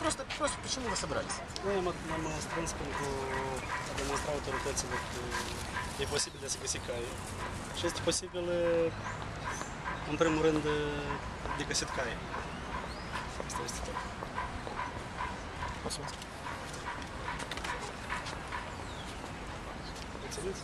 Просто, просто почему вы собрались? Ну, я на майстринському демонстрав авторитет і э, посібіля Сікасікаї. Шесть посібіли Ампремуринди Дікасіткаї. Ставиться так. Посольство. Оціниться?